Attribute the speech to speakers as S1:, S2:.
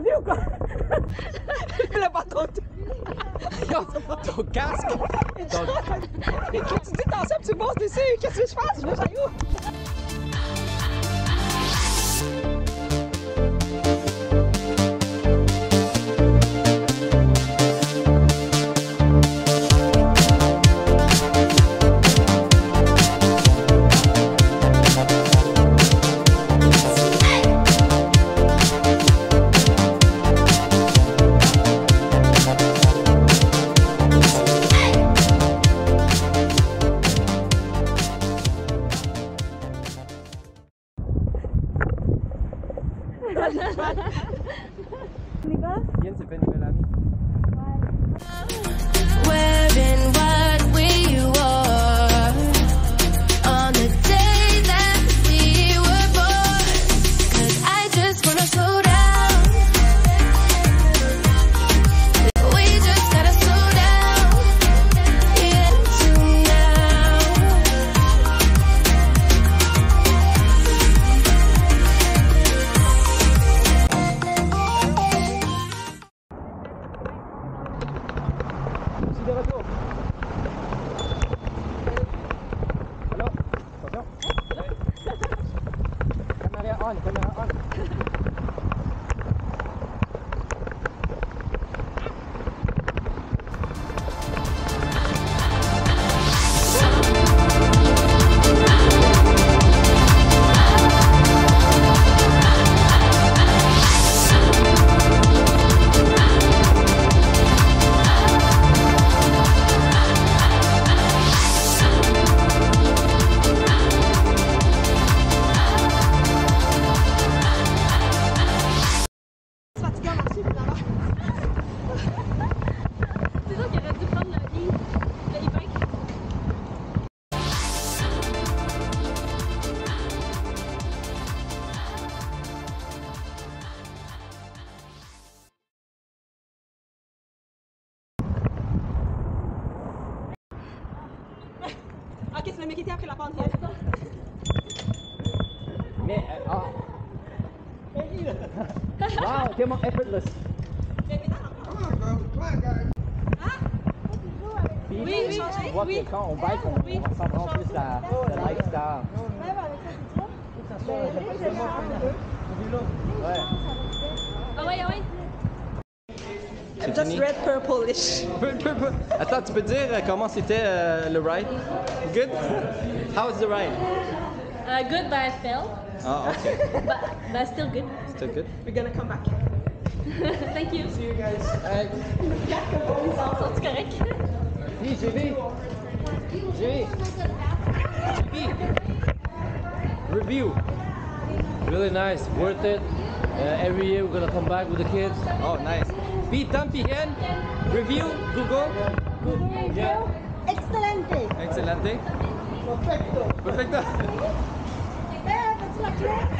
S1: perdu ou quoi? La patronne.
S2: ton casque. Ton...
S1: Tu dis dans ça, tu bosses ici? Qu'est-ce que je fais? Je vais où?
S2: Nouvelle amie.
S3: Wearing what we on the day that we were born. 'Cause I just wanna slow down.
S1: Ano kaya? Ano? me quitter après la pente.
S2: Mais, euh, ah. Wow, t'es mon effortless. Puis,
S1: oui, oui,
S2: tu vois que quand on bike, on,
S1: oui.
S2: on plus la, la lifestyle. Même
S4: avec ça, c'est trop. Ouais.
S2: C'est
S1: Just
S2: fini?
S1: red purplish.
S2: Attends, tu peux dire euh, comment c'était euh, le ride? Good? How was the ride?
S4: Uh, good, but I fell.
S2: Ah, ok.
S4: But, but still good.
S2: Still good?
S1: We're gonna come back.
S4: Thank you.
S2: See you guys. Hey.
S4: C'est correct.
S2: Hey, JV. JV. JV. Review.
S5: Really nice, worth it. Uh, every year we're gonna come back with the kids.
S2: Oh, nice. P. Tampigen. Review. Google. Yeah.
S1: Excelente.
S2: Excelente.
S1: Perfecto.
S2: Perfecto.
S1: Eh, that's la clé.